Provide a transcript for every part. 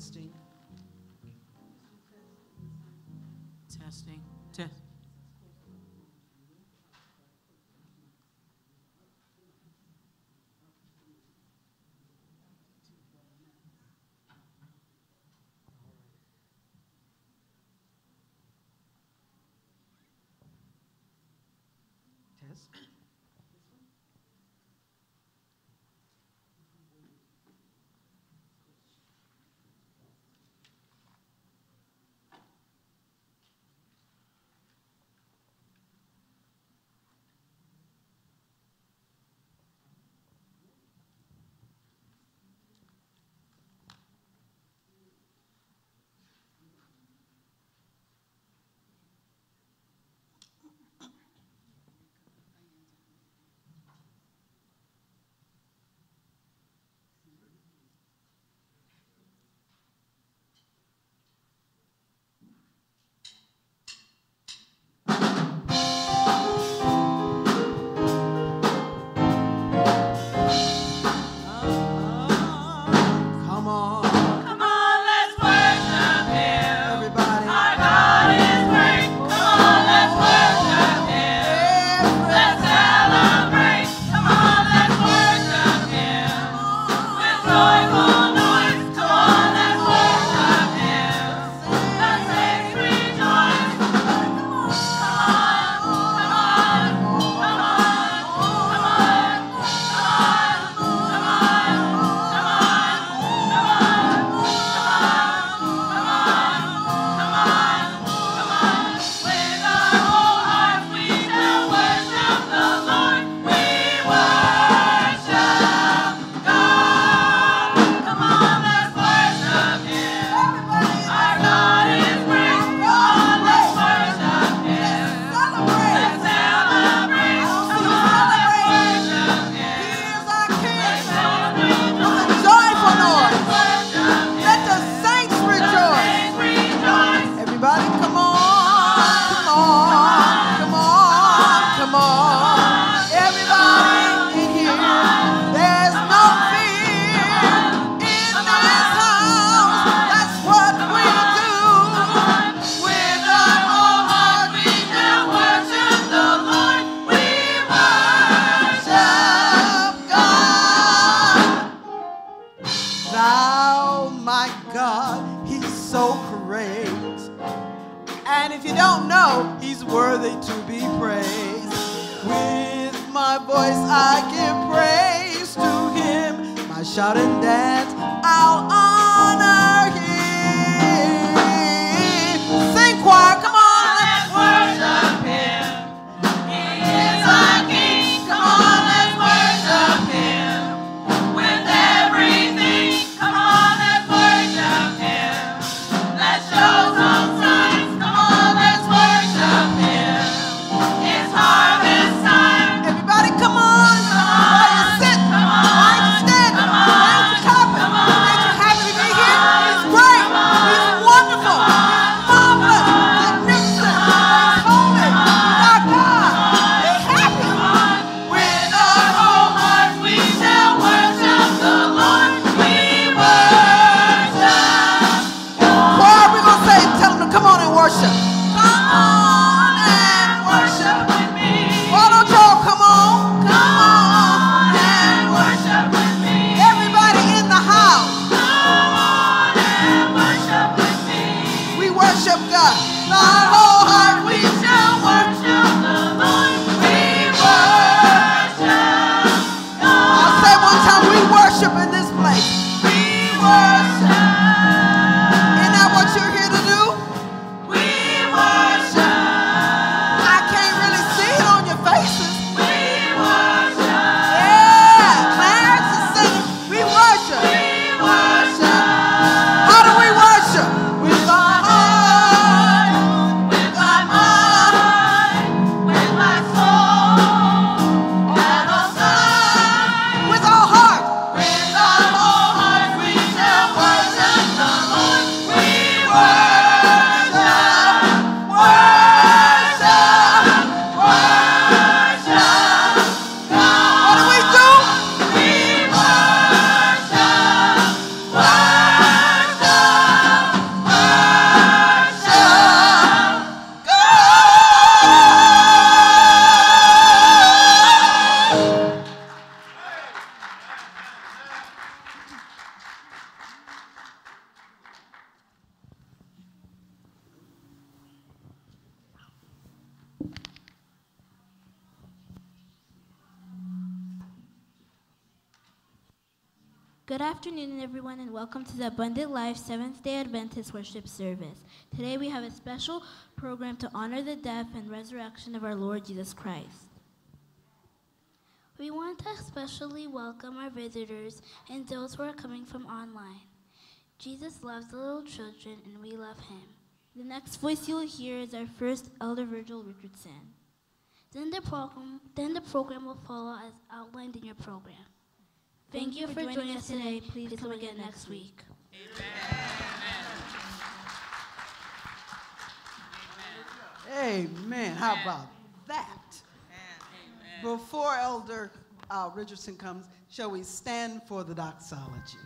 Testing. Testing. Test. Test. Adventist worship service. Today we have a special program to honor the death and resurrection of our Lord Jesus Christ. We want to especially welcome our visitors and those who are coming from online. Jesus loves the little children, and we love him. The next voice you'll hear is our first Elder Virgil Richardson. Then the program, then the program will follow as outlined in your program. Thank, you for joining us today. Please come again next week. Amen. How about that? Before Elder uh, Richardson comes, shall we stand for the doxology?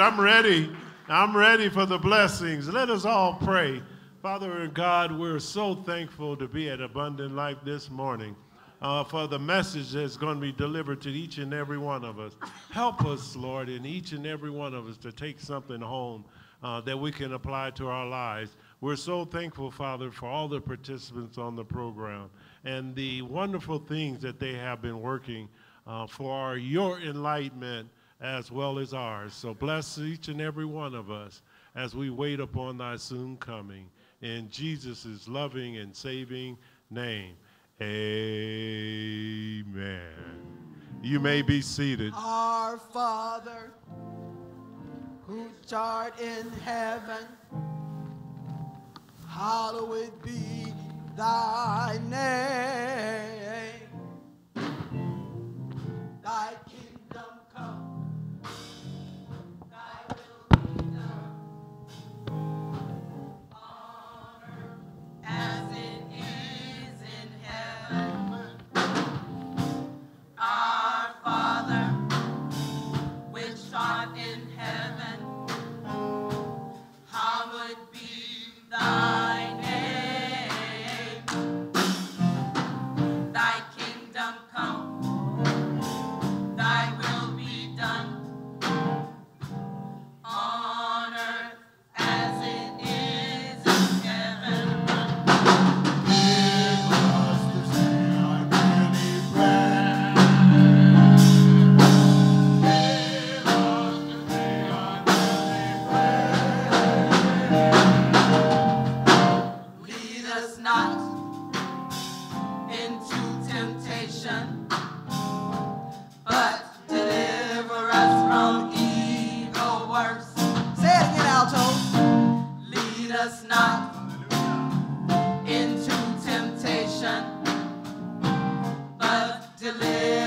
I'm ready. I'm ready for the blessings. Let us all pray. Father and God, we're so thankful to be at Abundant Life this morning uh, for the message that's going to be delivered to each and every one of us. Help us, Lord, in each and every one of us to take something home uh, that we can apply to our lives. We're so thankful, Father, for all the participants on the program and the wonderful things that they have been working uh, for your enlightenment as well as ours. So bless each and every one of us as we wait upon thy soon coming. In Jesus' loving and saving name, amen. You may be seated. Our Father, who art in heaven, hallowed be thy name. Thy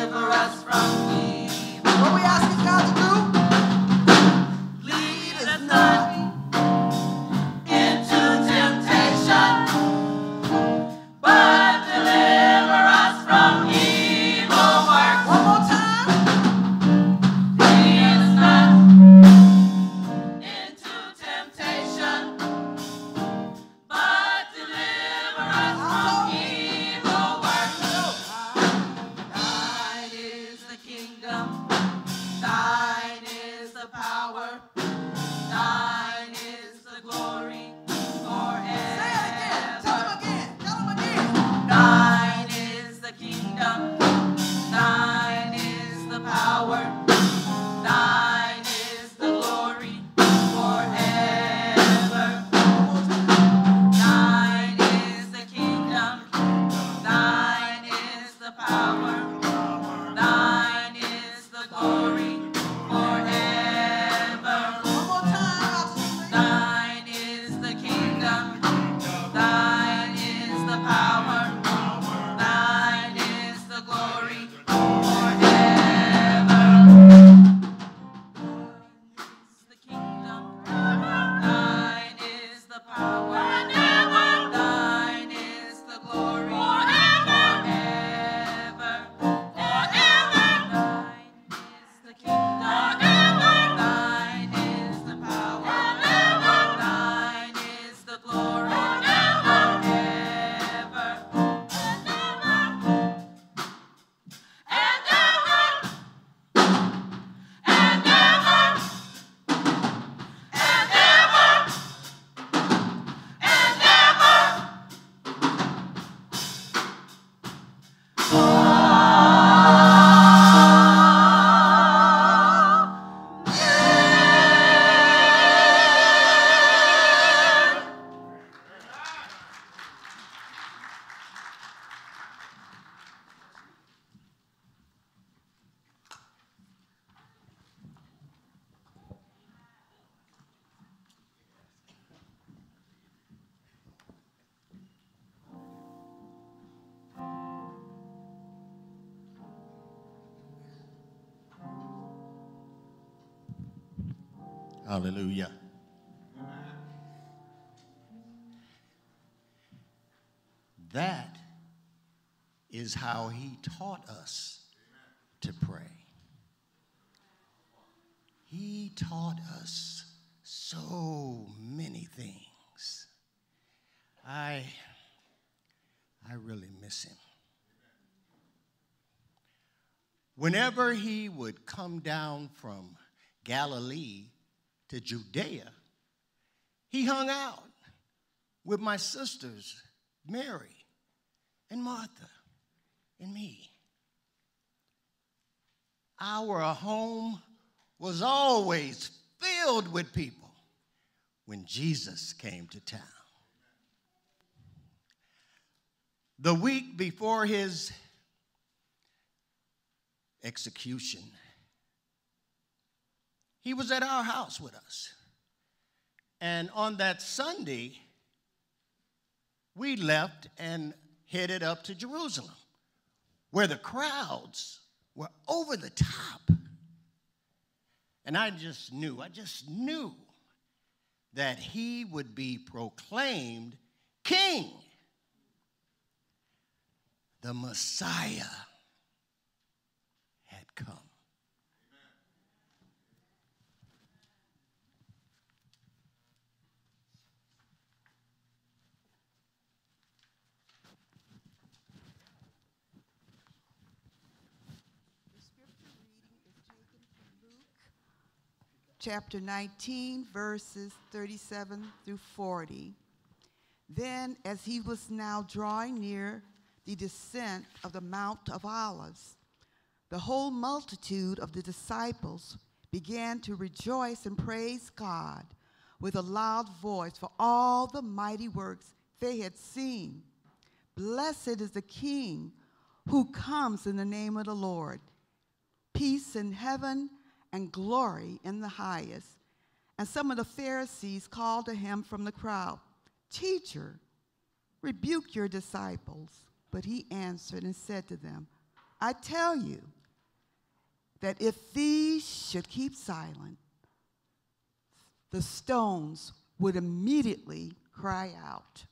deliver us from is how he taught us to pray. He taught us so many things. I I really miss him. Whenever he would come down from Galilee to Judea, he hung out with my sisters, Mary and Martha and me. Our home was always filled with people when Jesus came to town. The week before his execution, he was at our house with us. And on that Sunday, we left and headed up to Jerusalem, where the crowds were over the top. And I just knew, I just knew that he would be proclaimed king, the Messiah had come. The scripture reading is taken from Luke chapter 19, verses 37 through 40. Then, as he was now drawing near the descent of the Mount of Olives, the whole multitude of the disciples began to rejoice and praise God with a loud voice for all the mighty works they had seen. Blessed is the King who comes in the name of the Lord. Peace in heaven and glory in the highest. And some of the Pharisees called to him from the crowd, Teacher, rebuke your disciples. But he answered and said to them, I tell you that if these should keep silent, the stones would immediately cry out.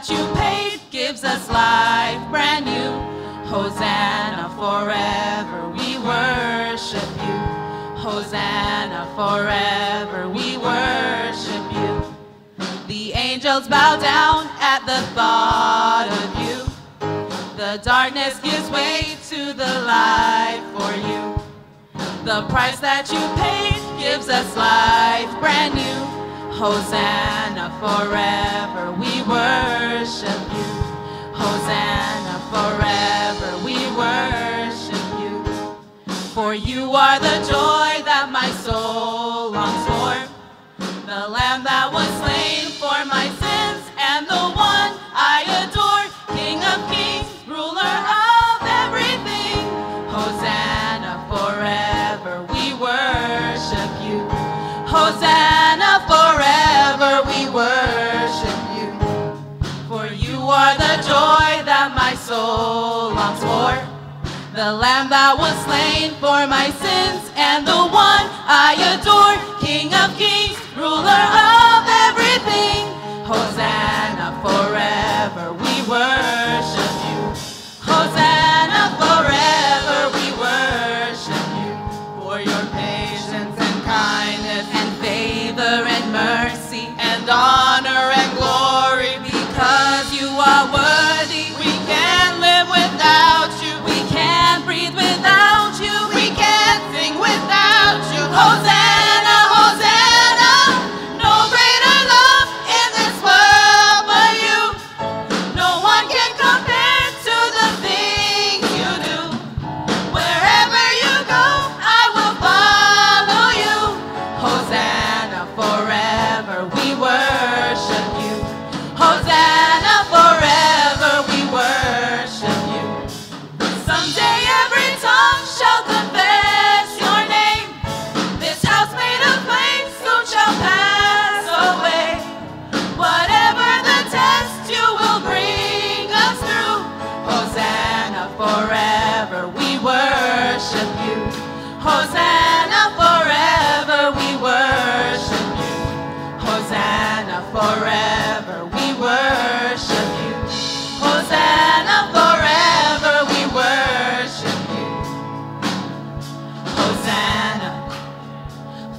That you paid gives us life brand new. Hosanna forever, we worship you. Hosanna forever, we worship you. The angels bow down at the thought of you. The darkness gives way to the light for you. The price that you paid gives us life brand new. Hosanna forever, we worship you. Hosanna forever, we worship you. For you are the joy that my soul longs for. The lamb that was slain for my The lamb that was slain for my sins and the one I adore. King of kings, ruler of everything. Hosanna without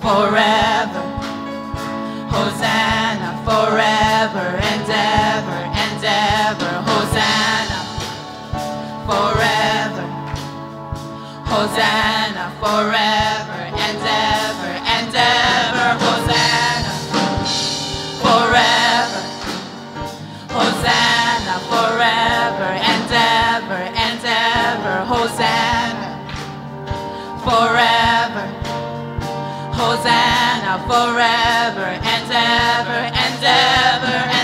forever. Hosanna forever and ever and ever and ever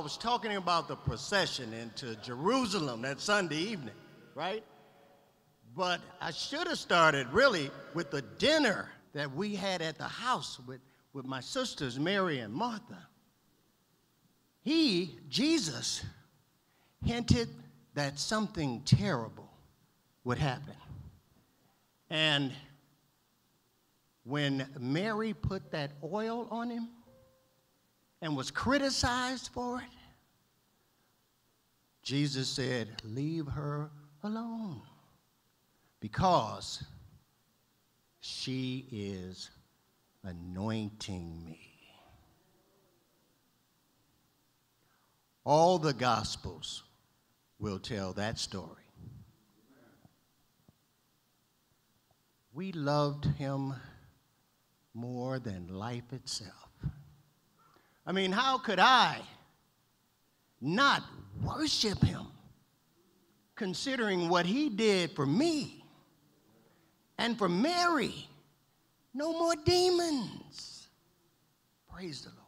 was talking about the procession into Jerusalem that Sunday evening, right? But I should have started really with the dinner that we had at the house with, with my sisters, Mary and Martha. He, Jesus, hinted that something terrible would happen. And when Mary put that oil on him and was criticized for it, Jesus said, Leave her alone because she is anointing me. All the Gospels will tell that story. We loved him more than life itself. I mean, how could I not worship him considering what he did for me and for Mary? No more demons. Praise the Lord.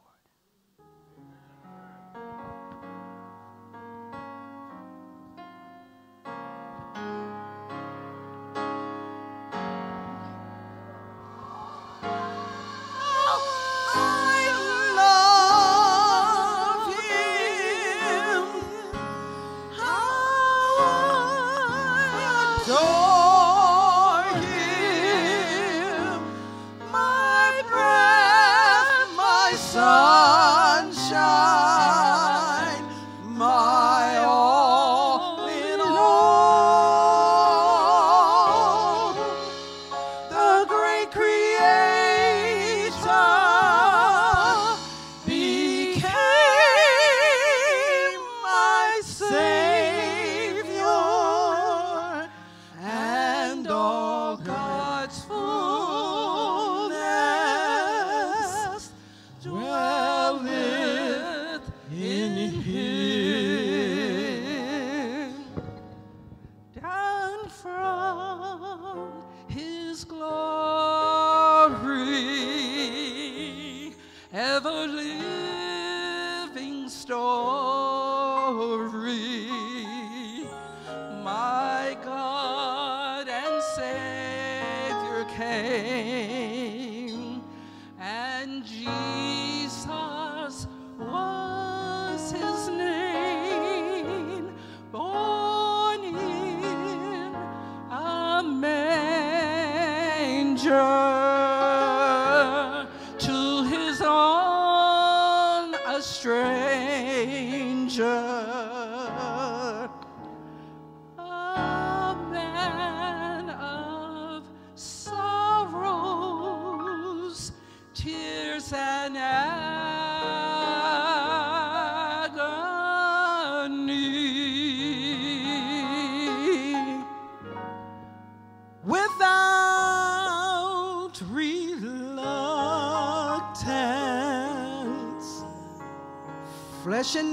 passion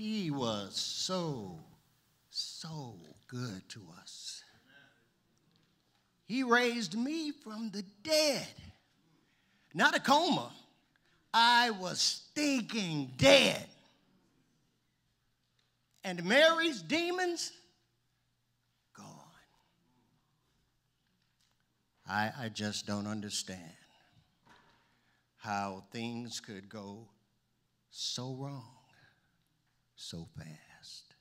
He was so, so good to us. He raised me from the dead. Not a coma. I was stinking dead. And Mary's demons, gone. I, I just don't understand how things could go so wrong so fast.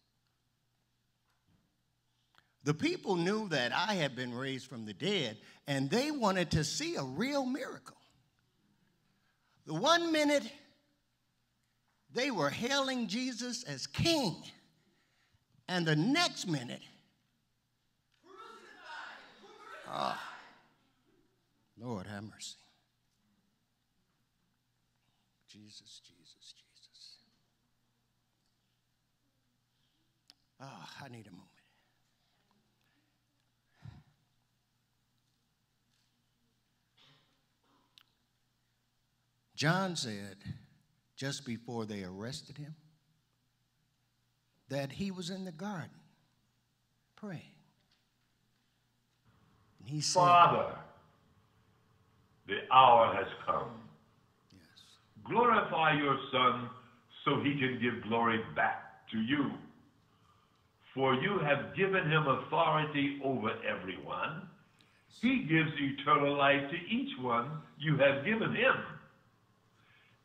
The people knew that I had been raised from the dead, and they wanted to see a real miracle. The one minute they were hailing Jesus as king, and the next minute, ah, Lord have mercy. Jesus, Jesus. Ah, I need a moment. John said, just before they arrested him, that he was in the garden praying. And he said, Father, the hour has come. Yes. Glorify your Son so he can give glory back to you. For you have given him authority over everyone. He gives eternal life to each one you have given him.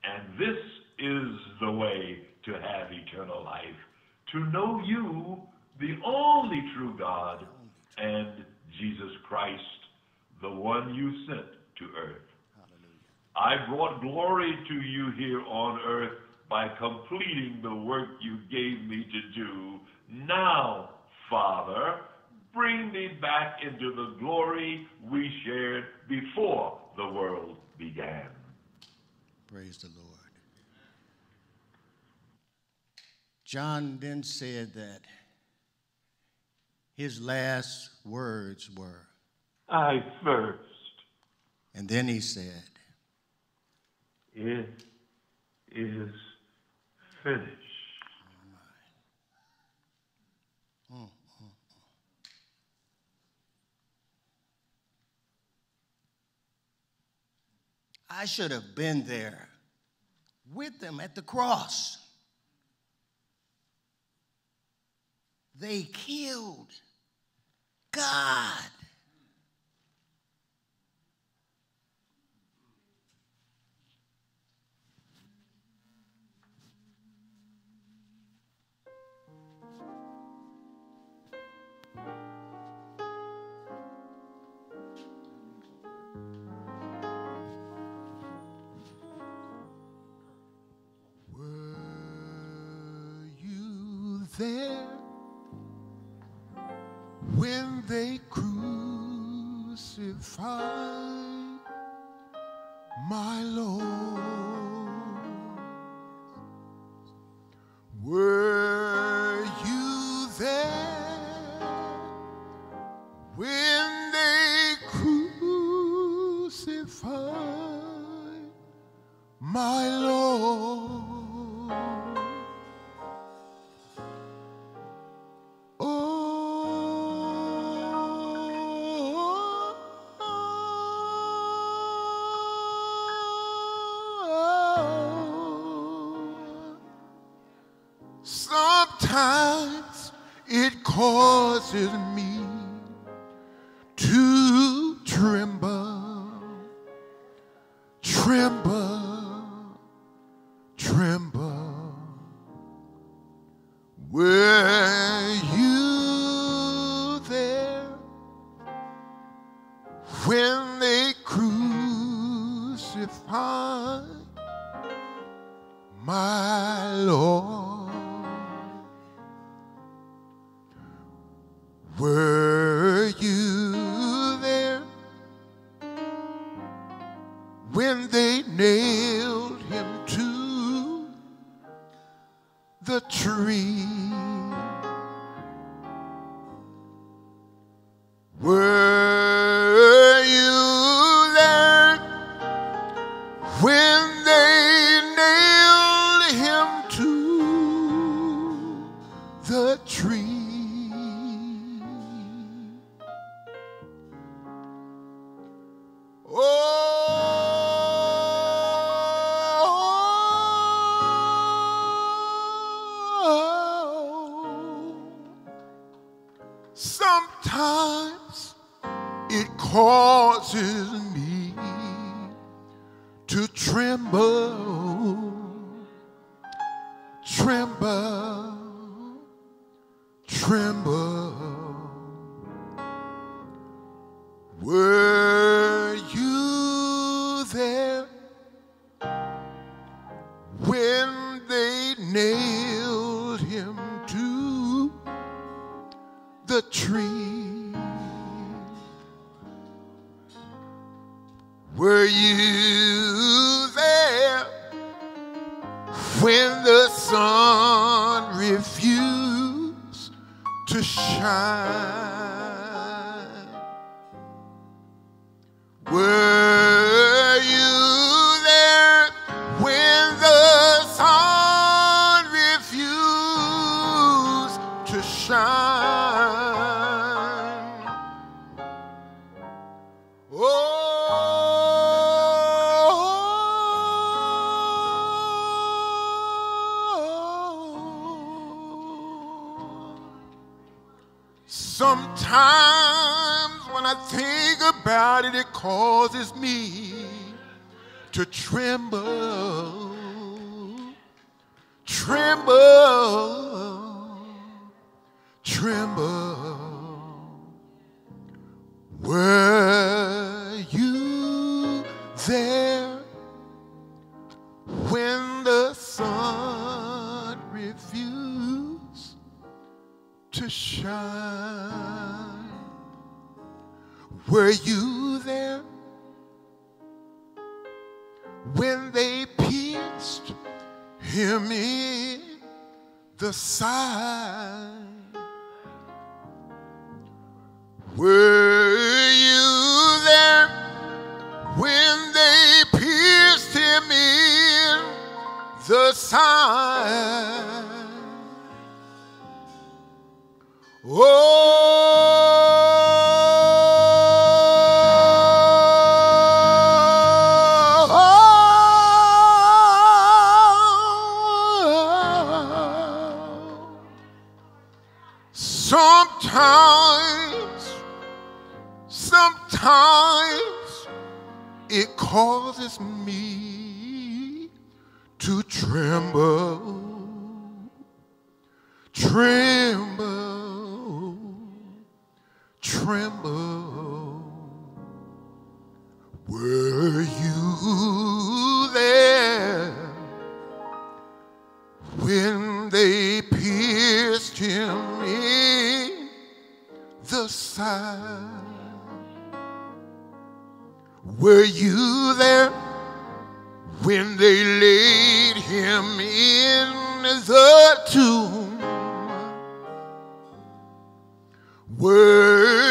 And this is the way to have eternal life to know you, the only true God, and Jesus Christ, the one you sent to earth. I brought glory to you here on earth by completing the work you gave me to do. Now, Father, bring me back into the glory we shared before the world began. Praise the Lord. John then said that his last words were, I thirst. and then he said, It is finished. I should have been there with them at the cross. They killed God. There when they crucified sometimes when I think about it, it causes me to tremble, tremble, tremble. Were you there Were you there when they pierced him in the side? Were you there when they pierced him in the side? Oh, causes me to tremble, tremble, tremble. Were you there when they pierced him in the side? Were you there when they laid him in the tomb? Were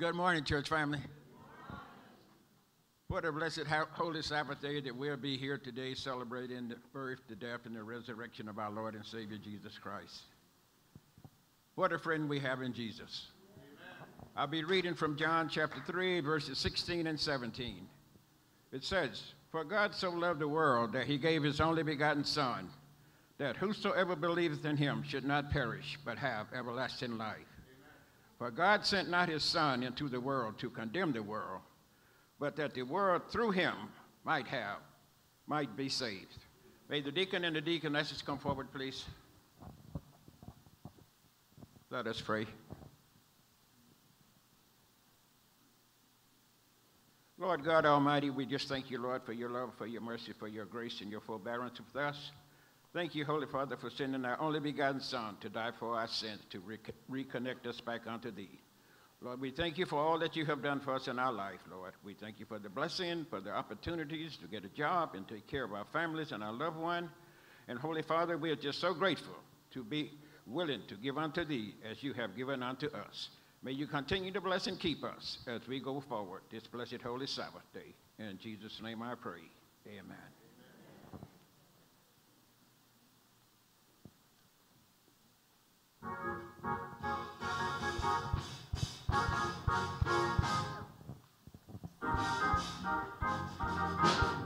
Good morning, church family. What a blessed, holy Sabbath day that we'll be here today celebrating the birth, the death, and the resurrection of our Lord and Savior Jesus Christ. What a friend we have in Jesus. I'll be reading from John chapter 3, verses 16 and 17. It says, For God so loved the world that he gave his only begotten Son, that whosoever believeth in him should not perish, but have everlasting life. For God sent not his Son into the world to condemn the world, but that the world through him might have might be saved. May the deacon and the deaconesses come forward, please. Let us pray. Lord God Almighty, we just thank you, Lord, for your love, for your mercy, for your grace, and your forbearance with us. Thank you, Holy Father, for sending our only begotten Son to die for our sins, to re- reconnect us back unto thee. Lord, we thank you for all that you have done for us in our life, Lord. We thank you for the blessing, for the opportunities to get a job and take care of our families and our loved one. And Holy Father, we are just so grateful to be willing to give unto thee as you have given unto us. May you continue to bless and keep us as we go forward this blessed holy Sabbath day. In Jesus' name I pray. Amen. Thank you.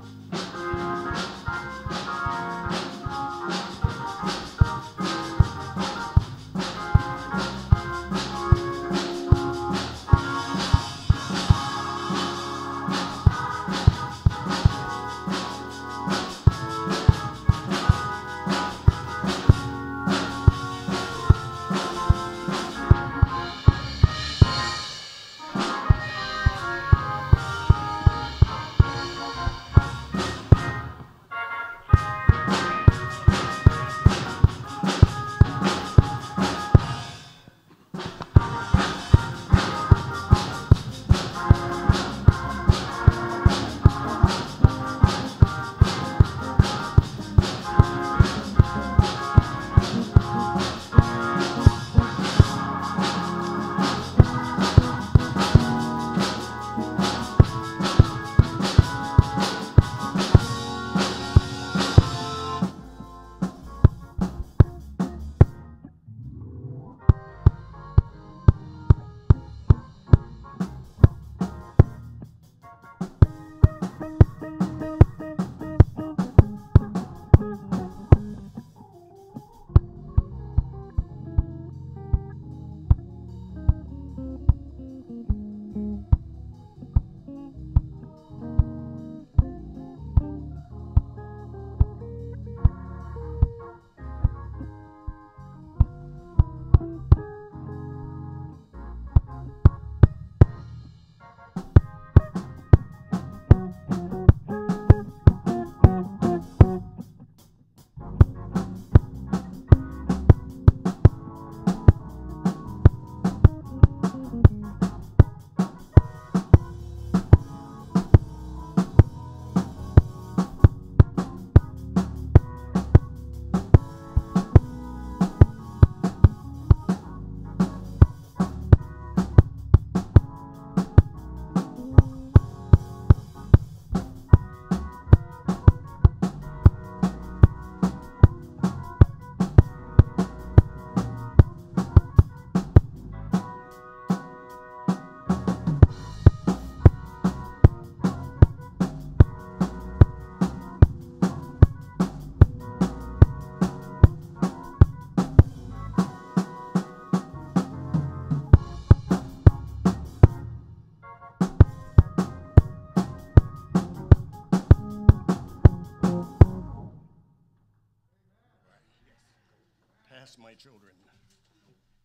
My children.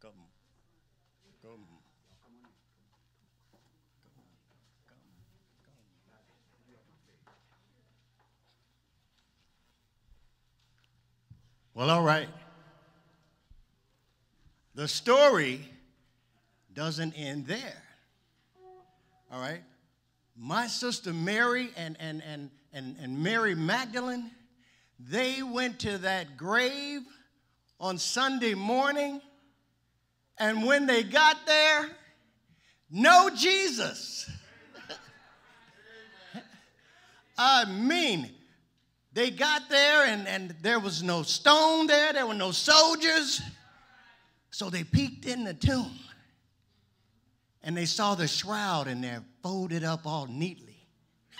Come. Come. Well, all right. The story doesn't end there. All right? My sister Mary and, and, and, and, and Mary Magdalene, they went to that grave on Sunday morning, and when they got there, no Jesus. I mean, they got there and, and there was no stone there, there were no soldiers. So they peeked in the tomb and they saw the shroud in there folded up all neatly.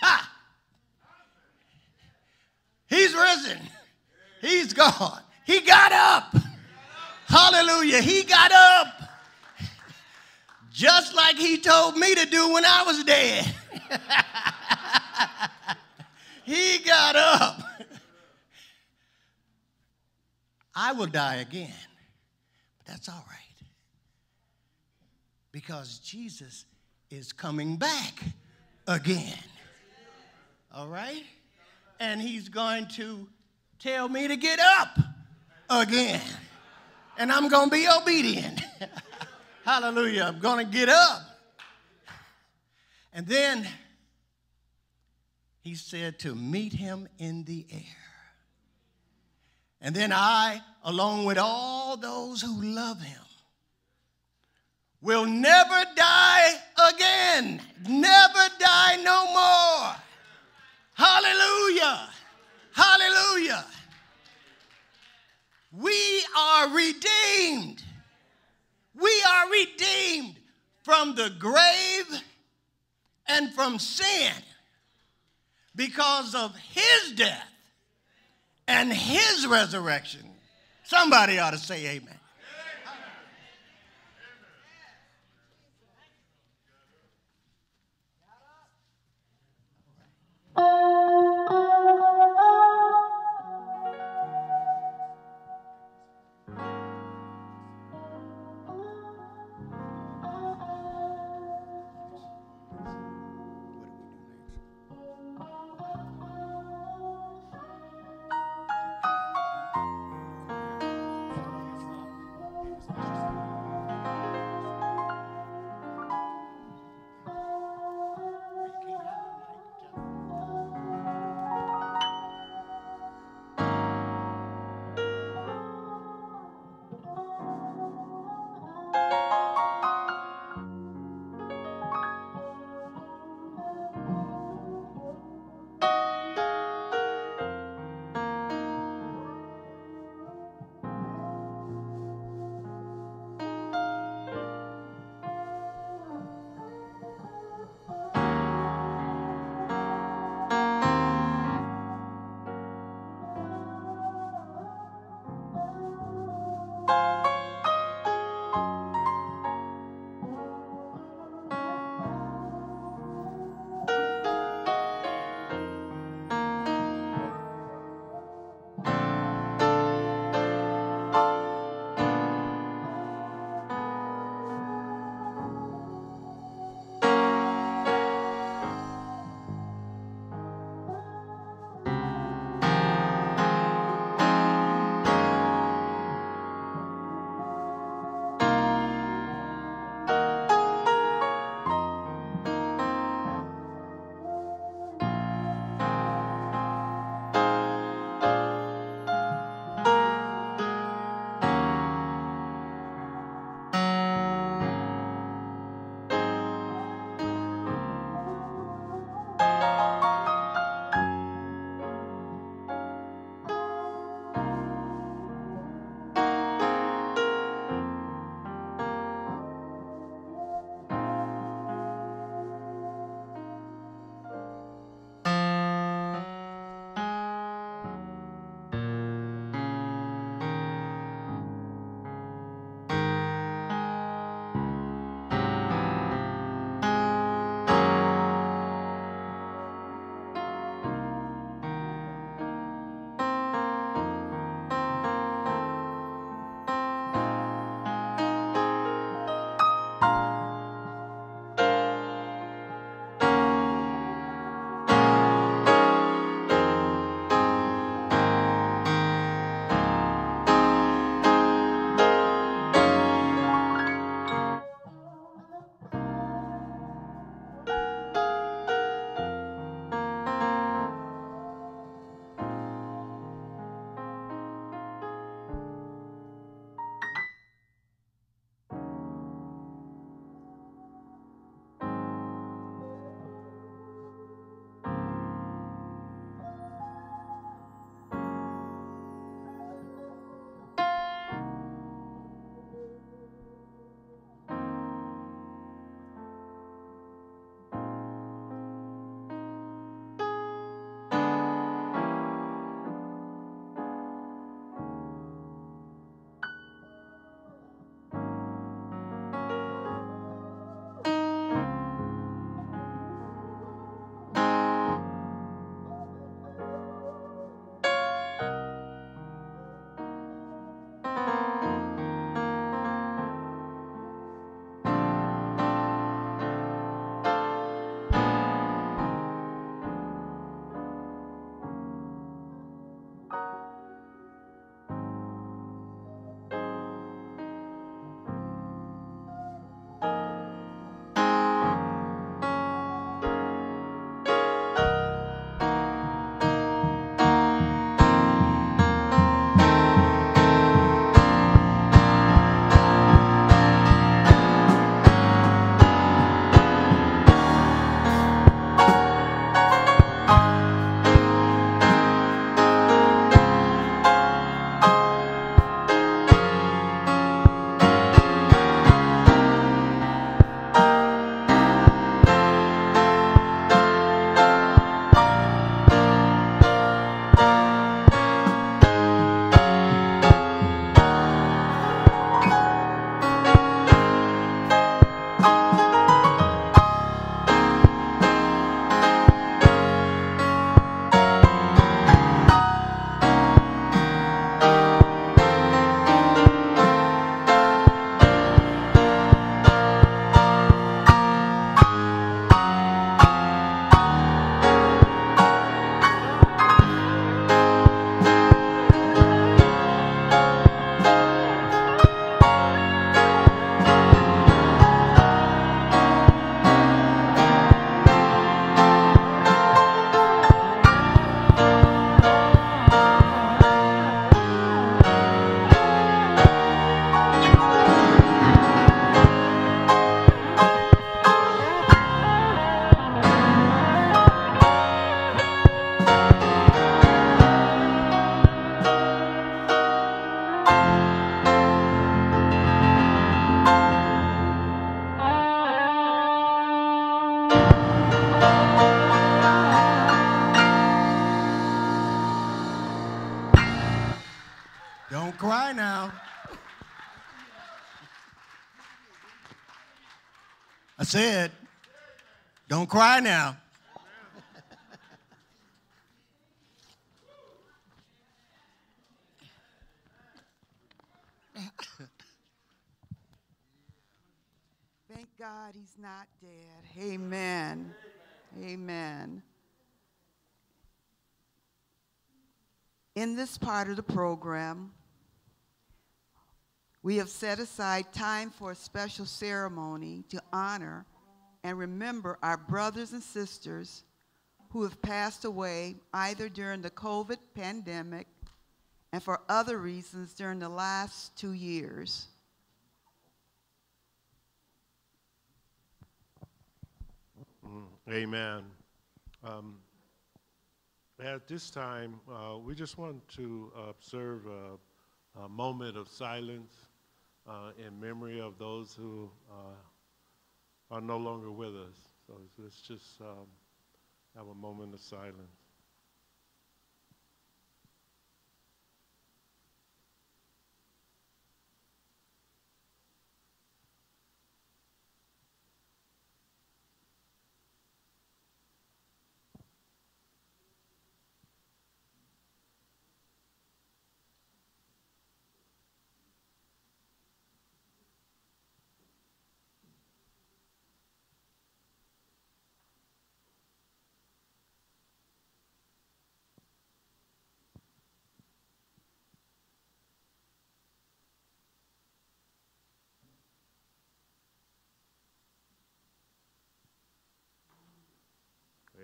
Ha! He's risen. He's gone. He got up. Hallelujah. He got up. Just like he told me to do when I was dead. he got up. I will die again, but that's all right. Because Jesus is coming back again. All right? And he's going to tell me to get up again. And I'm going to be obedient. Hallelujah. I'm going to get up. And then he said to meet him in the air. And then I, along with all those who love him, will never die again. Never die no more. Hallelujah. Hallelujah. We are redeemed. We are redeemed from the grave and from sin because of his death and his resurrection. Somebody ought to say amen. amen. Said, don't cry now. Thank God he's not dead. Amen. Amen. In this part of the program, we have set aside time for a special ceremony to honor and remember our brothers and sisters who have passed away either during the COVID pandemic and for other reasons during the last two years. Amen. Um, at this time, uh, we just want to observe a, a moment of silence uh, in memory of those who uh, are no longer with us. So let's just um, have a moment of silence.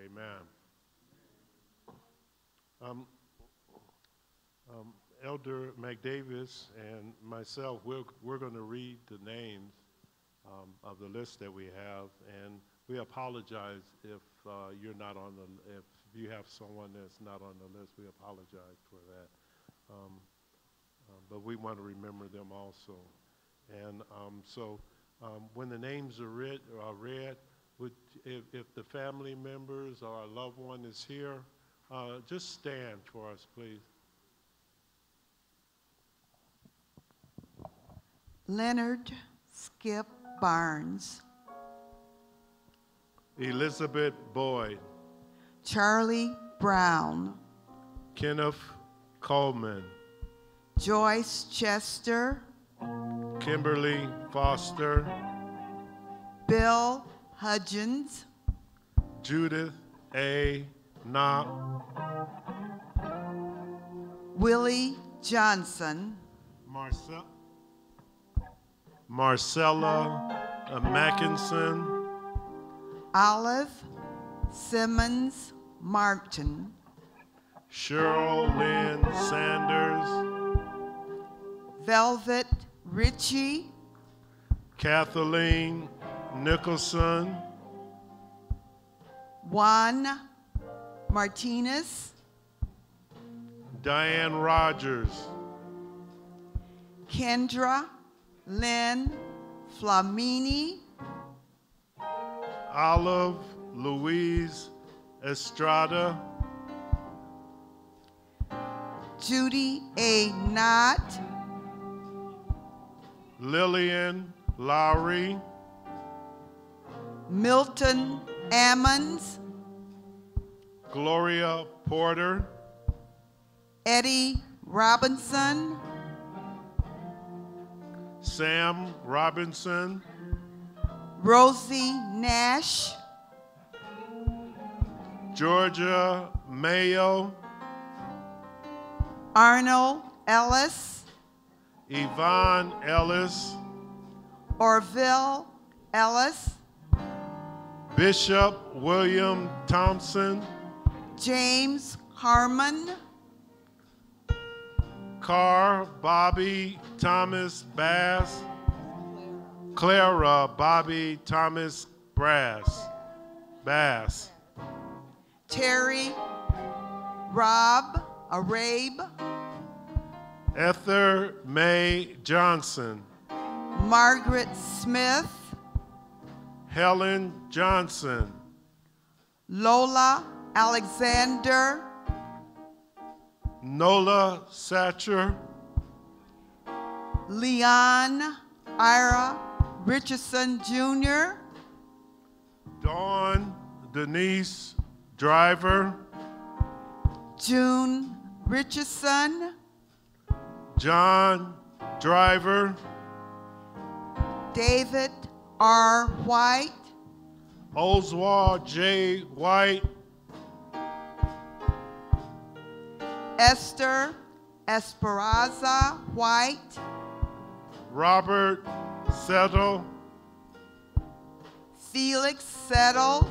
Amen. Um, um, Elder McDavis and myself, we're, we're going to read the names um, of the list that we have, and we apologize if uh, you're not on the, if you have someone that's not on the list, we apologize for that. Um, uh, but we want to remember them also. And um, so um, when the names are read, are read would, if, if the family members or a loved one is here, uh, just stand for us, please. Leonard Skip Barnes, Elizabeth Boyd, Charlie Brown, Kenneth Coleman, Joyce Chester, Kimberly Foster, Bill Hudgens, Judith A. Knopp, Willie Johnson, Marcel, Marcella Mackinson, Olive Simmons Martin, Cheryl Lynn Sanders, Velvet Ritchie, Kathleen Nicholson, Juan Martinez, Diane Rogers, Kendra Lynn Flamini, Olive Louise Estrada, Judy A. Knott, Lillian Lowry, Milton Ammons, Gloria Porter, Eddie Robinson, Sam Robinson, Rosie Nash, Georgia Mayo, Arnold Ellis, Yvonne Ellis, Orville Ellis, Bishop William Thompson, James Harmon, Carr Bobby Thomas Bass, Clara Bobby Thomas Brass, Bass, Terry Rob Arabe, Ether May Johnson, Margaret Smith, Helen Johnson, Lola Alexander, Nola Satcher, Leon Ira Richardson Jr., Dawn Denise Driver, June Richardson, John Driver, David R. White, Oswald J. White, Esther Esperanza White, Robert Settle, Felix Settle,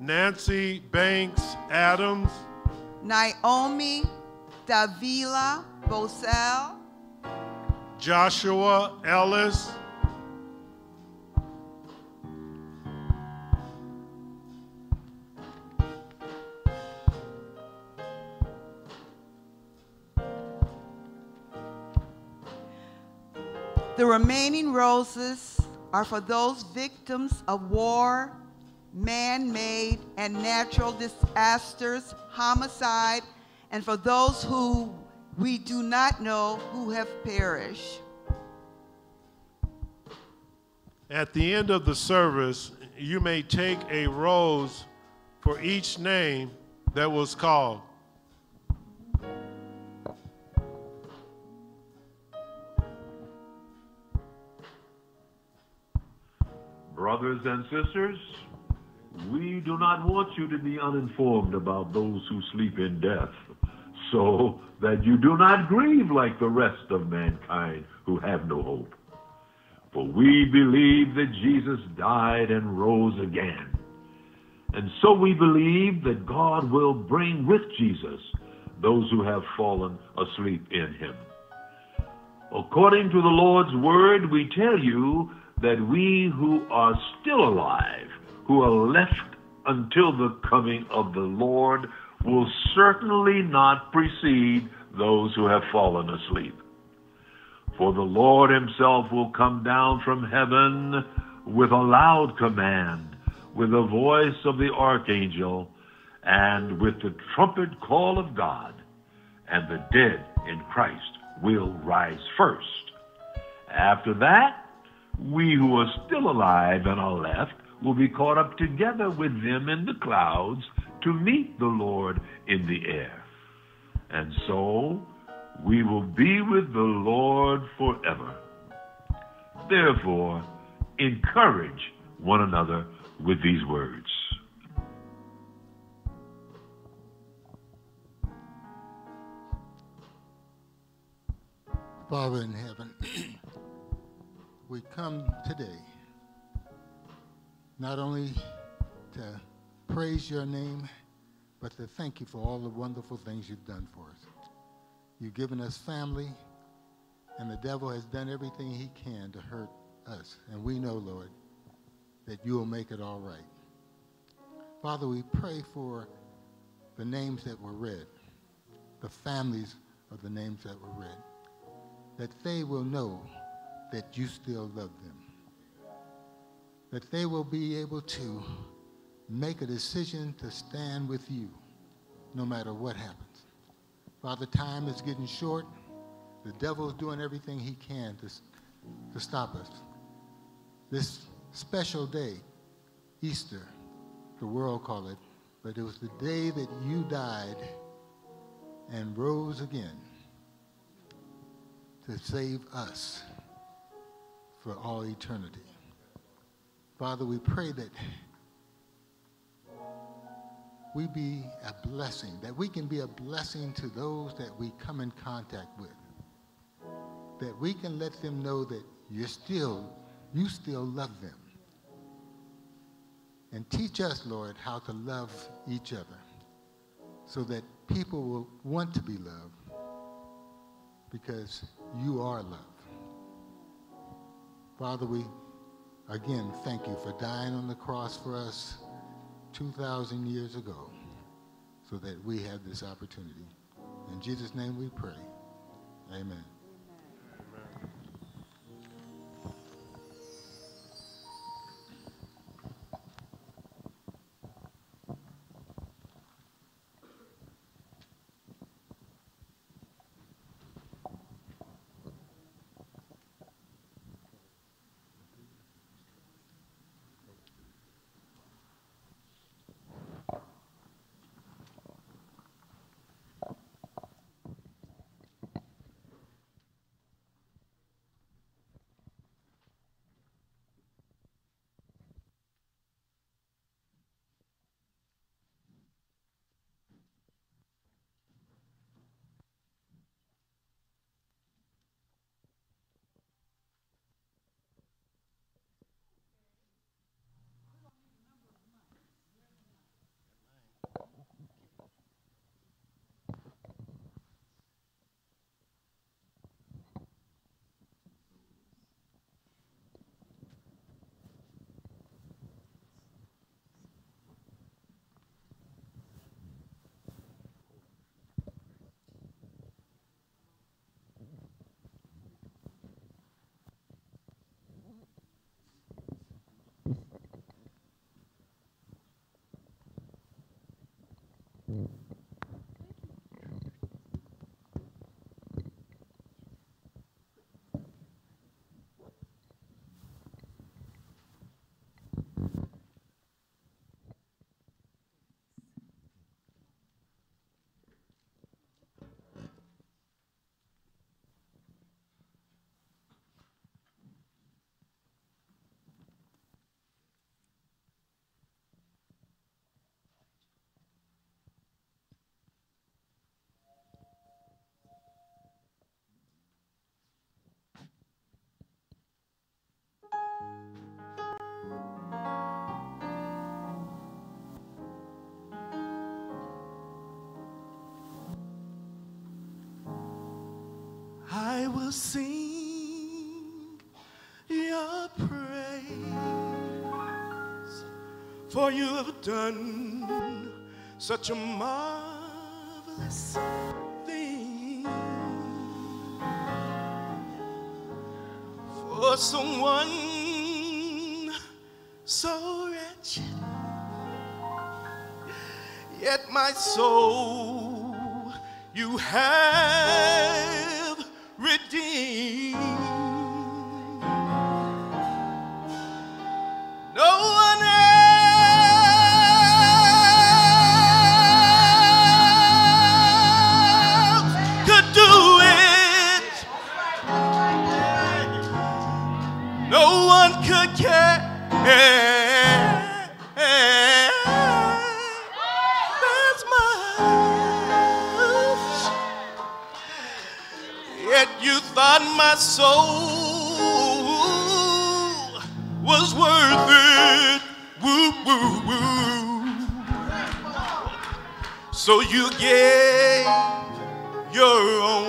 Nancy Banks Adams, Naomi Davila Bosell, Joshua Ellis, The remaining roses are for those victims of war, man made and natural disasters, homicide, and for those who we do not know who have perished. At the end of the service, you may take a rose for each name that was called. Brothers and sisters, we do not want you to be uninformed about those who sleep in death, so that you do not grieve like the rest of mankind who have no hope. For we believe that Jesus died and rose again. And so we believe that God will bring with Jesus those who have fallen asleep in him. According to the Lord's word, we tell you that we who are still alive, who are left until the coming of the Lord, will certainly not precede those who have fallen asleep. For the Lord himself will come down from heaven with a loud command, with the voice of the archangel, and with the trumpet call of God, and the dead in Christ will rise first. After that, we who are still alive and are left will be caught up together with them in the clouds to meet the Lord in the air. And so we will be with the Lord forever. Therefore, encourage one another with these words. Father in heaven, come today not only to praise your name, but to thank you for all the wonderful things you've done for us. You've given us family, and the devil has done everything he can to hurt us. And we know, Lord, that you will make it all right. Father, we pray for the names that were read, the families of the names that were read that they will know that you still love them. That they will be able to make a decision to stand with you no matter what happens. Father, time is getting short. The devil is doing everything he can to, to stop us. This special day, Easter, the world call it, but it was the day that you died and rose again to save us for all eternity. Father, we pray that we be a blessing, that we can be a blessing to those that we come in contact with. That we can let them know that you're still, you still love them. And teach us, Lord, how to love each other so that people will want to be loved because you are love. Father, we again thank you for dying on the cross for us 2,000 years ago so that we have this opportunity. In Jesus' name we pray. Amen. mm for you have done such a marvelous thing for someone so wretched. Yet my soul you have. my soul was worth it. Woo, woo, woo. So you gave your own.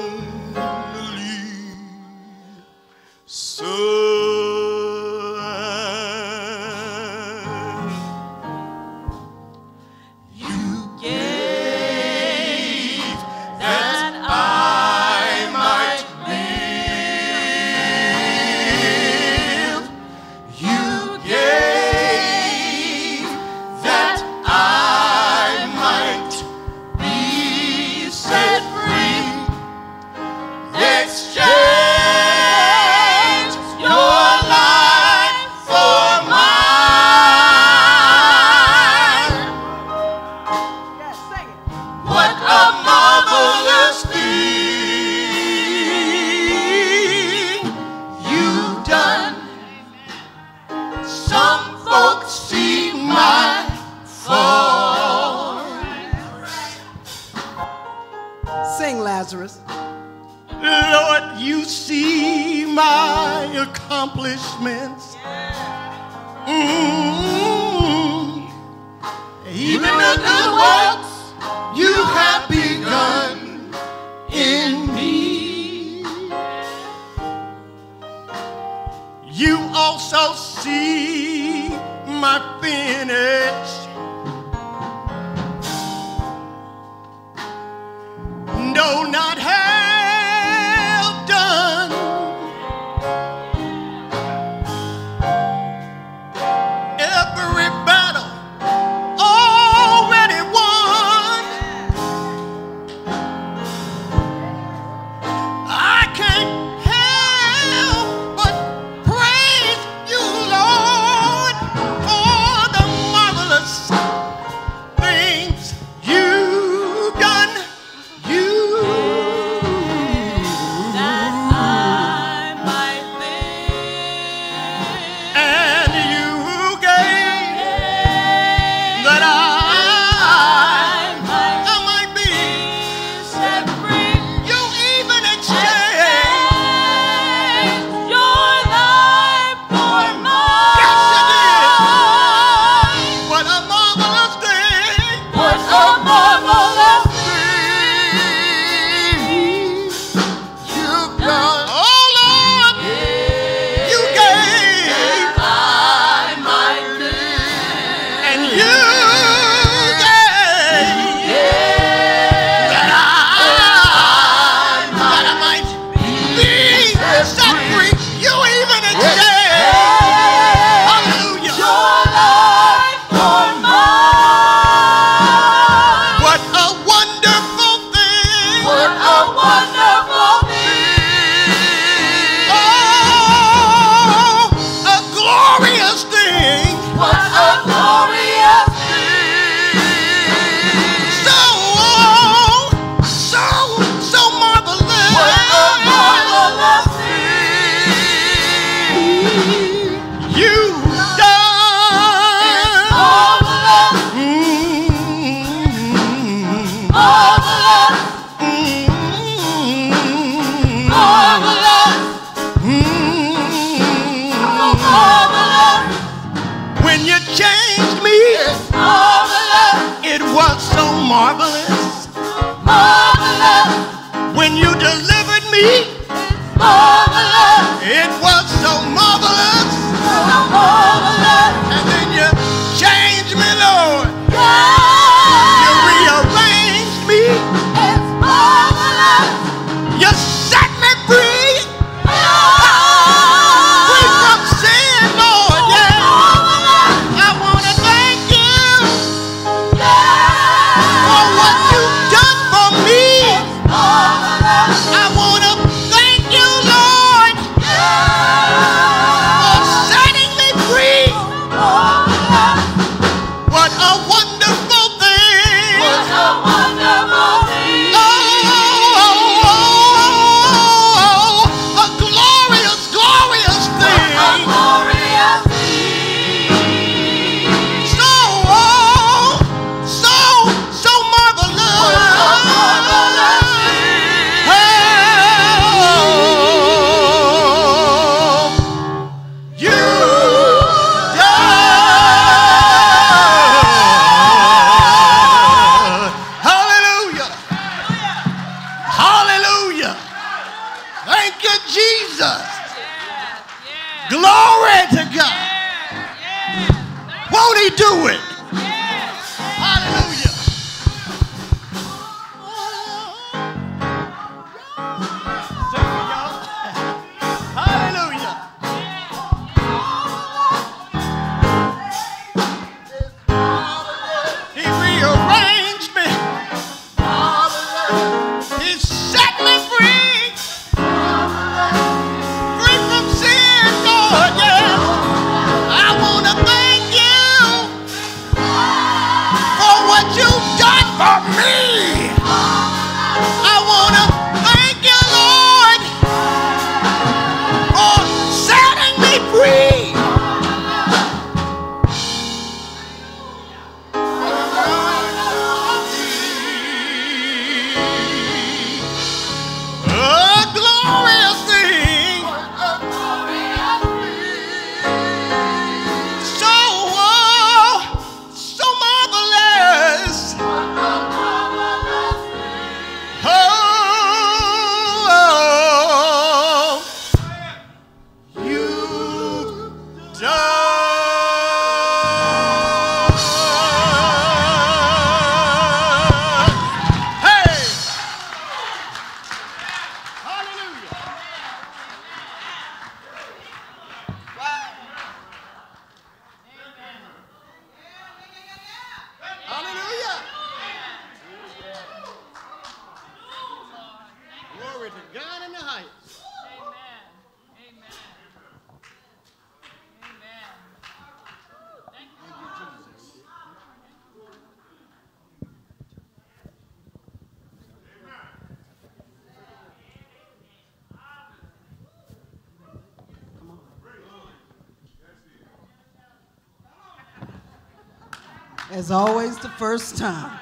As always, the first time.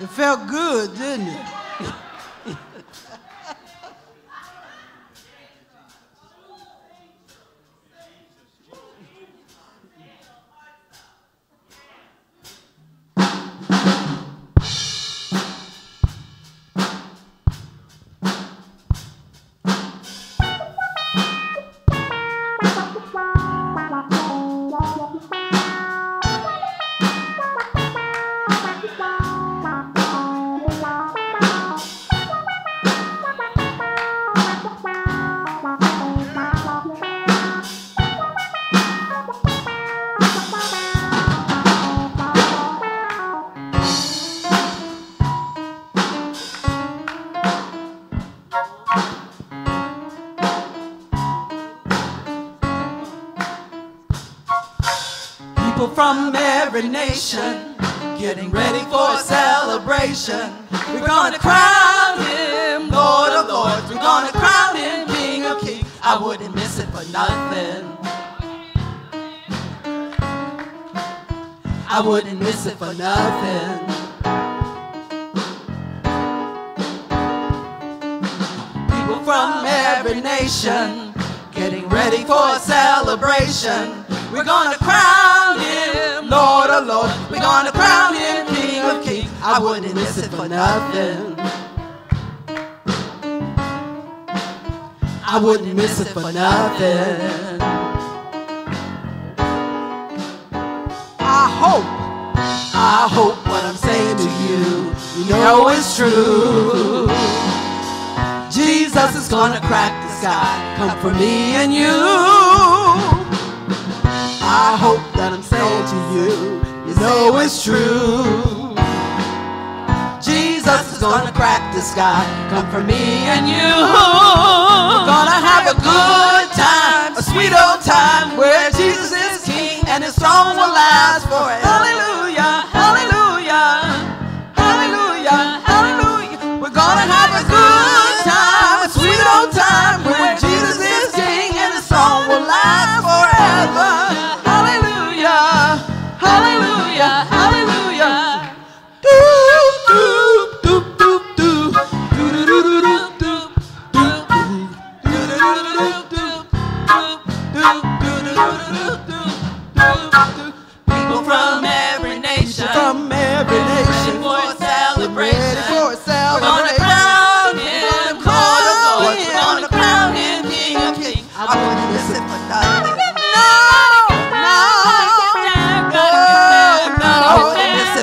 It felt good, didn't it? I wouldn't miss it for nothing. People from every nation getting ready for a celebration. We're gonna crown him Lord of Lords. We're gonna crown him King of Kings. I wouldn't miss it for nothing. I wouldn't miss it for nothing. Hope, I hope what I'm saying to you, you know it's true. Jesus is gonna crack the sky, come for me and you. I hope that I'm saying to you, you know it's true. Jesus is gonna crack the sky, come for me and you. We're gonna have a good time, a sweet old time where and His throne will last forever. Hallelujah,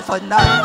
for nothing.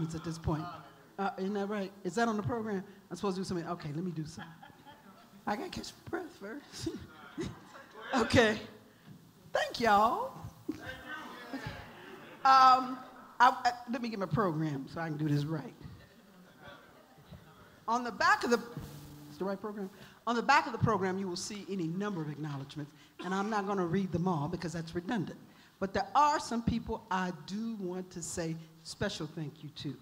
Acknowledgments at this point. Uh, isn't that right? Is that on the program? I'm supposed to do something. Okay, let me do something. I gotta catch my breath first. okay. Thank y'all. Um, I, I, let me get my program so I can do this right. On the back of the, is the right program? On the back of the program, you will see any number of acknowledgments, and I'm not going to read them all because that's redundant. But there are some people I do want to say special thank you to.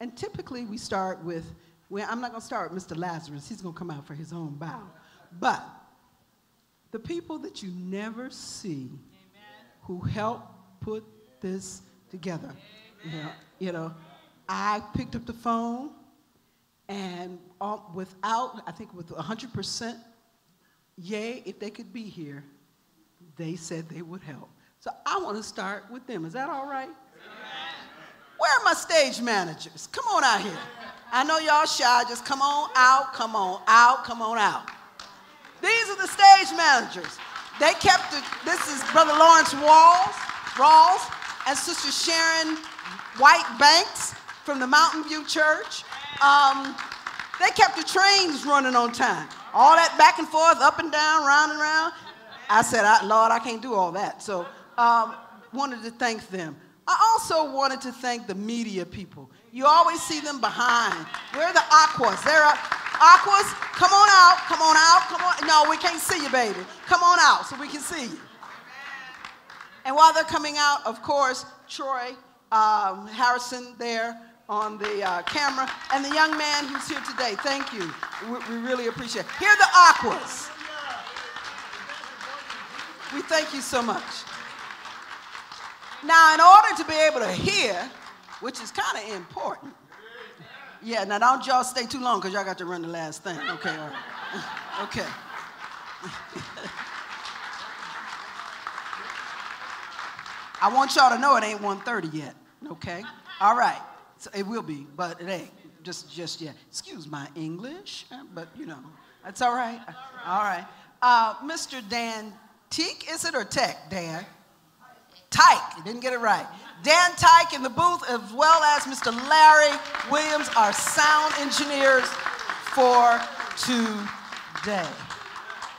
And typically we start with, well, I'm not going to start with Mr. Lazarus. He's going to come out for his own bow. But the people that you never see who help put this together. You know, you know, I picked up the phone and uh, without, I think with 100% yay, if they could be here, they said they would help. So I want to start with them. Is that all right? Where are my stage managers? Come on out here. I know y'all shy. Just come on out, come on out, come on out. These are the stage managers. They kept the, this is Brother Lawrence Walls, Rawls, and Sister Sharon White Banks from the Mountain View Church. Um, they kept the trains running on time. All that back and forth, up and down, round and round. I said, I, Lord, I can't do all that. So um, wanted to thank them. I also wanted to thank the media people. You always see them behind. Where the aquas? There are aquas. Come on out. Come on out. Come on. No, we can't see you, baby. Come on out so we can see you. And while they're coming out, of course, Troy um, Harrison there on the uh, camera, and the young man who's here today. Thank you. We, we really appreciate it. Here are the aquas. We thank you so much. Now, in order to be able to hear, which is kind of important, yeah, now don't y'all stay too long because y'all got to run the last thing. Okay, all right. Okay. I want y'all to know it ain't 1.30 yet, okay? All right. So it will be, but it ain't just just yet. Excuse my English, uh, but you know, that's all right. All right. Uh, Mr. Dan Teak, is it or Tech, Dan? Tyke, you didn't get it right. Dan Tyke in the booth, as well as Mr. Larry Williams, our sound engineers for today.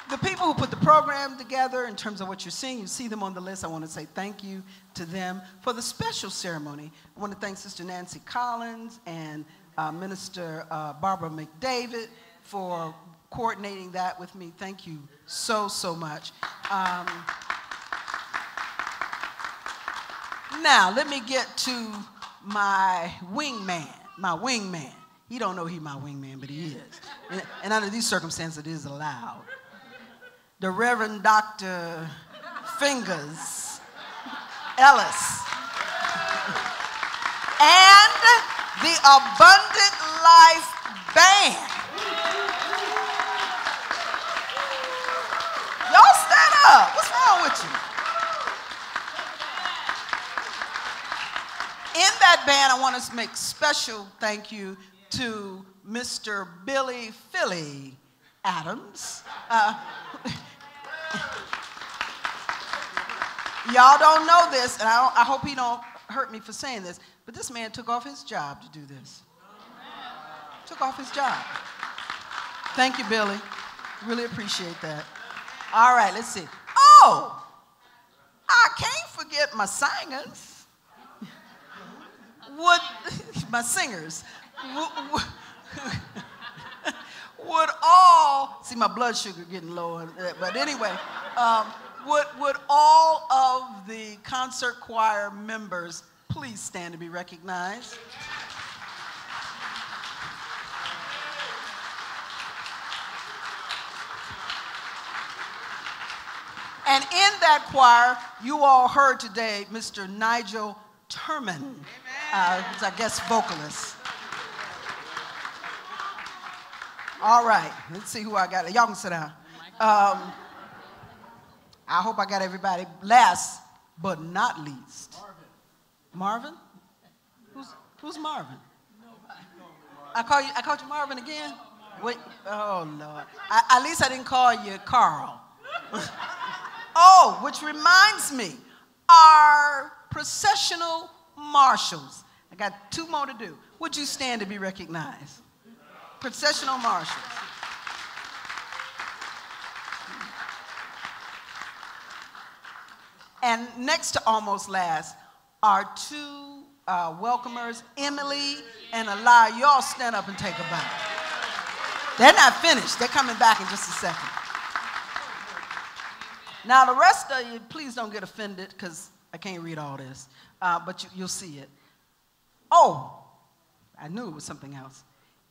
The people who put the program together, in terms of what you're seeing, you see them on the list. I want to say thank you to them. For the special ceremony, I want to thank Sister Nancy Collins and uh, Minister uh, Barbara McDavid for coordinating that with me. Thank you so, so much. Um, now, let me get to my wingman, my wingman. He don't know he my wingman, but he is. And, and under these circumstances, it is allowed. The Reverend Dr. Fingers Ellis. And the Abundant Life Band. Y'all stand up. What's wrong with you? In that band, I want to make special thank you to Mr. Billy Philly Adams. Uh, y'all don't know this, and I, I hope he don't hurt me for saying this, but this man took off his job to do this. Took off his job. Thank you, Billy. Really appreciate that. All right, let's see. Oh, I can't forget my singers. Would my singers would, would all see my blood sugar getting low, but anyway, um, would would all of the concert choir members please stand to be recognized? And in that choir, you all heard today Mr. Nigel Turman, uh, who's our guest vocalist. All right, let's see who I got. Y'all can sit down. Um, I hope I got everybody. Last but not least, Marvin. Who's who's Marvin? I call you. I called you Marvin again. Wait. Oh Lord. I, at least I didn't call you Carl. oh, which reminds me, our processional marshals. I got two more to do. Would you stand to be recognized? Processional marshals. And next to almost last are two uh, welcomers, Emily and Eli. Y'all stand up and take a bow. They're not finished. They're coming back in just a second. Now, the rest of you, please don't get offended because I can't read all this, uh, but you, you'll see it. Oh, I knew it was something else.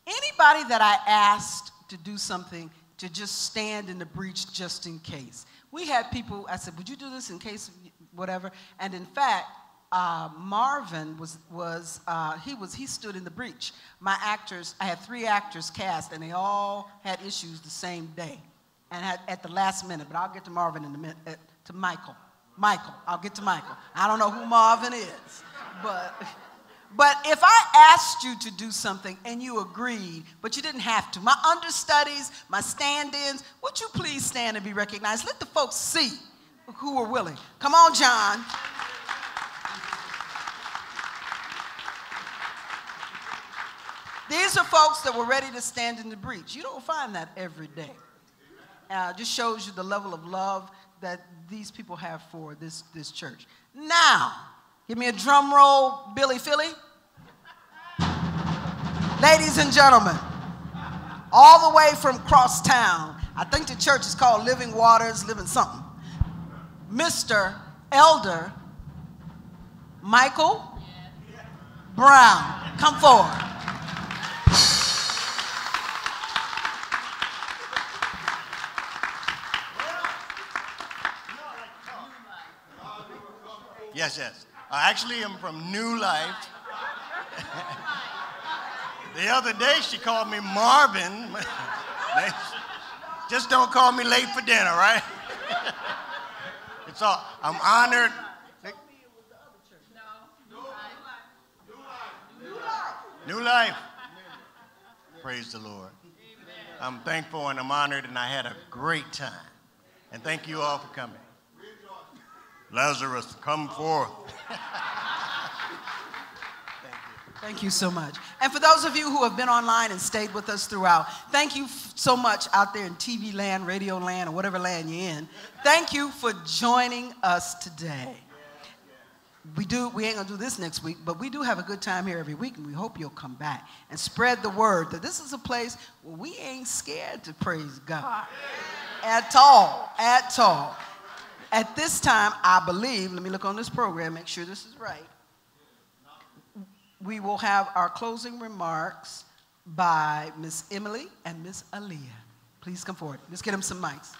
Anybody that I asked to do something to just stand in the breach just in case. We had people, I said, would you do this in case whatever? And in fact, uh, Marvin was, was uh, he was, he stood in the breach. My actors, I had three actors cast and they all had issues the same day and had, at the last minute, but I'll get to Marvin in a minute, uh, to Michael. Michael, I'll get to Michael. I don't know who Marvin is, but but if I asked you to do something and you agreed, but you didn't have to, my understudies, my stand ins, would you please stand and be recognized? Let the folks see who are willing. Come on, John. These are folks that were ready to stand in the breach. You don't find that every day. Uh, just shows you the level of love that these people have for this, this church. Now, Give me a drum roll, Billy Philly. Ladies and gentlemen, all the way from cross town, I think the church is called Living Waters, Living Something. Mr. Elder Michael Brown, come forward. Yes, yes. I actually am from New Life. the other day she called me Marvin. Just don't call me late for dinner, right? it's all. I'm honored. New life. Praise the Lord. I'm thankful and I'm honored, and I had a great time. And thank you all for coming. Lazarus, come forth. Thank you so much. And for those of you who have been online and stayed with us throughout, thank you f- so much out there in TV land, radio land, or whatever land you're in. Thank you for joining us today. We do, we ain't gonna do this next week, but we do have a good time here every week, and we hope you'll come back and spread the word that this is a place where we ain't scared to praise God at all, at all. At this time, I believe, let me look on this program, make sure this is right. We will have our closing remarks by Miss Emily and Miss Aaliyah. Please come forward. Let's get them some mics.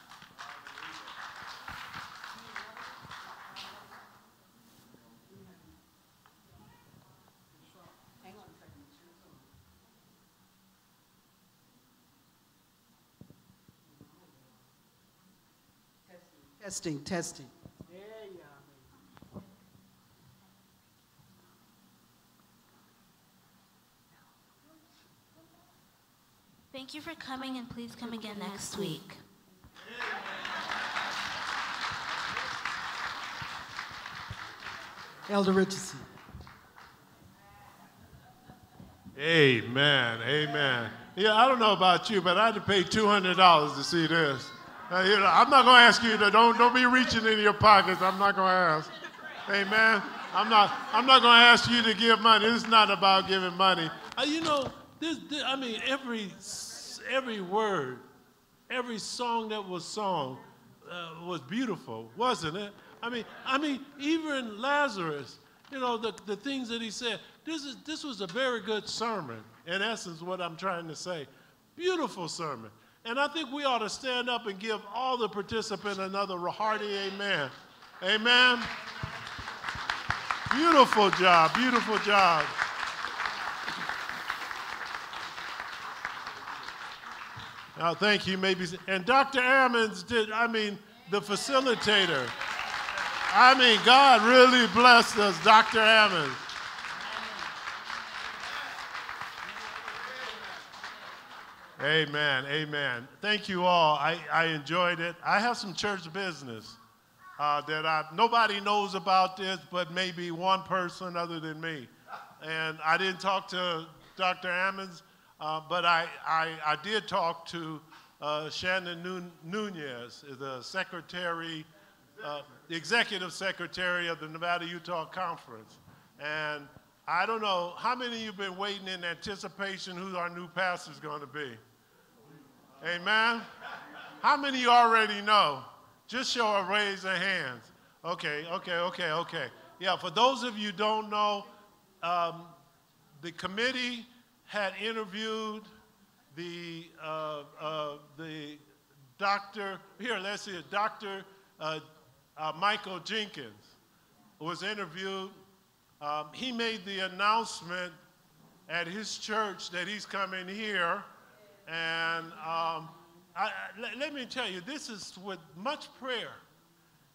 Testing, testing. Thank you for coming and please come again next week. Elder Richardson. Amen. Amen. Yeah, I don't know about you, but I had to pay $200 to see this. Uh, you know, I'm not going to ask you to don't don't be reaching in your pockets. I'm not going to ask. Amen. I'm not I'm not going to ask you to give money. This is not about giving money. Uh, you know, this, this I mean every every word, every song that was sung uh, was beautiful, wasn't it? I mean, I mean even Lazarus, you know, the, the things that he said. This is this was a very good sermon. In essence, what I'm trying to say. Beautiful sermon. And I think we ought to stand up and give all the participants another hearty amen. Amen. Beautiful job. Beautiful job. Now, thank you. Maybe, and Dr. Ammons did. I mean, the facilitator. I mean, God really blessed us, Dr. Ammons. Amen. Amen. Thank you all. I, I enjoyed it. I have some church business uh, that I nobody knows about this, but maybe one person other than me. and I didn't talk to Dr. Ammons, uh, but I, I, I did talk to uh, Shannon Nun- Nunez, the secretary, uh, executive secretary of the Nevada Utah Conference. And I don't know, how many of you have been waiting in anticipation who our new pastor is going to be? Amen? How many you already know? Just show a raise of hands. Okay, okay, okay, okay. Yeah, for those of you don't know, um, the committee had interviewed the, uh, uh, the doctor, here, let's see it, Dr. Uh, uh, Michael Jenkins was interviewed. Um, he made the announcement at his church that he's coming here. And um, let me tell you, this is with much prayer.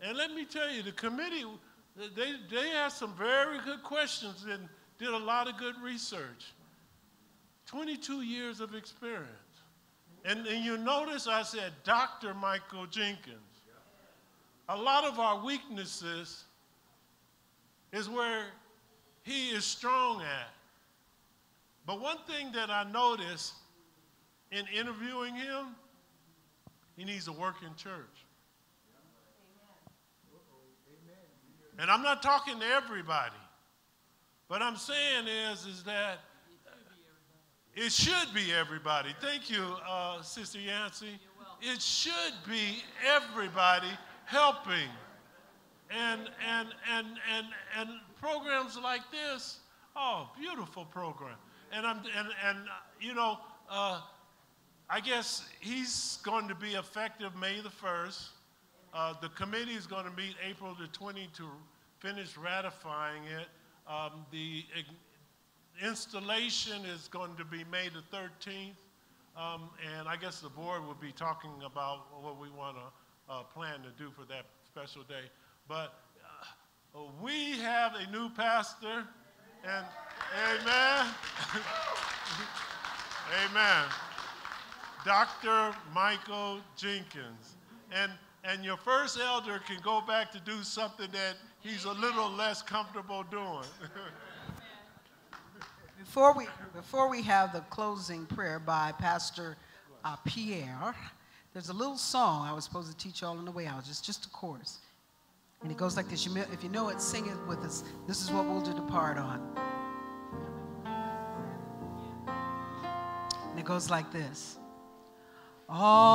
And let me tell you, the committee, they, they asked some very good questions and did a lot of good research. 22 years of experience. And, and you notice I said Dr. Michael Jenkins. A lot of our weaknesses is where he is strong at. But one thing that I noticed in interviewing him, he needs to work in church. And I'm not talking to everybody. What I'm saying is, is that it should be everybody. Thank you, uh, Sister Yancey. It should be everybody helping. And, and, and, and, and programs like this, oh, beautiful program. And, I'm, and, and you know, uh, I guess he's going to be effective May the 1st. Uh, the committee is going to meet April the 20th to finish ratifying it. Um, the installation is going to be May the 13th. Um, and I guess the board will be talking about what we want to uh, plan to do for that special day. But uh, we have a new pastor, and amen. amen. Dr. Michael Jenkins. And, and your first elder can go back to do something that he's a little less comfortable doing. Before we, before we have the closing prayer by Pastor uh, Pierre, there's a little song I was supposed to teach y'all on the way out, just, just a chorus. And it goes like this. You may- If you know it, sing it with us. This is what we'll do part on. And it goes like this. Always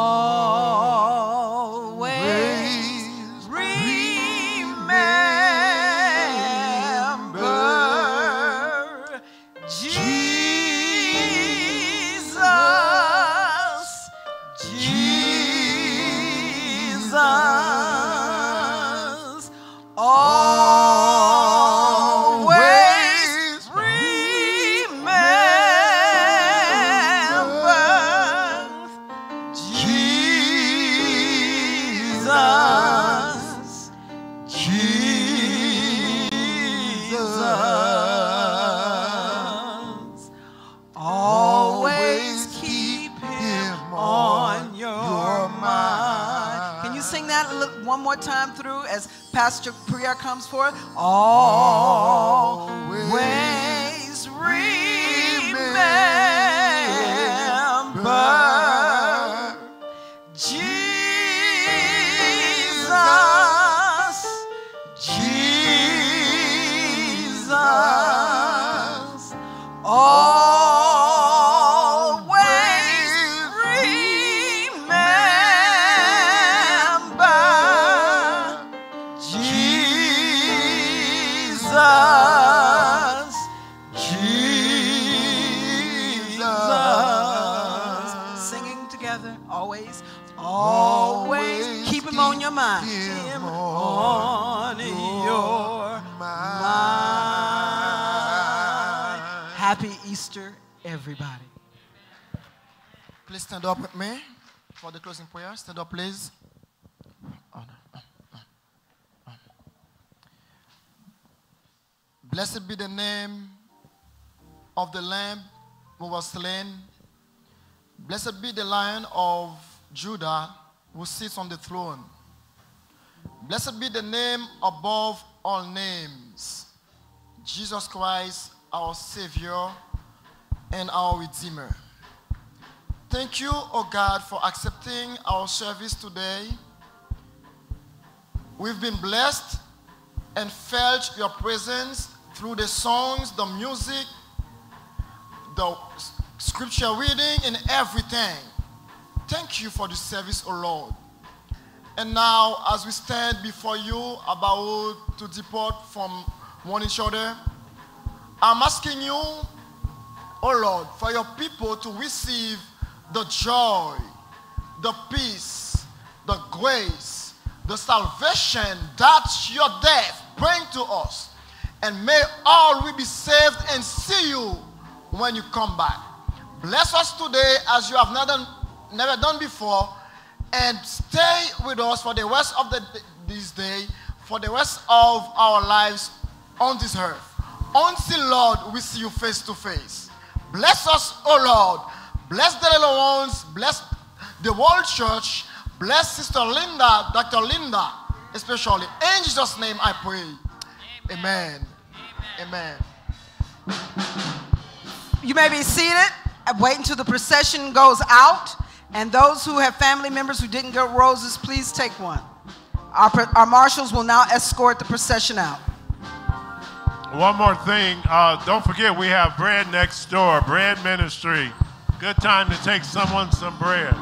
Pastor Priya comes forth? Always the closing prayer. Stand up, please. Oh, oh, oh, Blessed be the name of the Lamb who was slain. Blessed be the Lion of Judah who sits on the throne. Blessed be the name above all names, Jesus Christ, our Savior, and our Redeemer. Thank you, O God, for accepting our service today. We've been blessed and felt your presence through the songs, the music, the scripture reading, and everything. Thank you for the service, O Lord. And now, as we stand before you about to depart from one each other, I'm asking you, O Lord, for your people to receive the joy, the peace, the grace, the salvation that your death bring to us. And may all we be saved and see you when you come back. Bless us today as you have never, never done before and stay with us for the rest of the, this day, for the rest of our lives on this earth. Until, Lord, we see you face to face. Bless us, O Lord. Bless the little ones. Bless the world church. Bless Sister Linda, Dr. Linda, especially. In Jesus' name I pray. Amen. Amen. You may be seated. And wait until the procession goes out. And those who have family members who didn't get roses, please take one. Our, our marshals will now escort the procession out. One more thing. Uh, don't forget, we have bread next door, bread ministry. Good time to take someone some bread.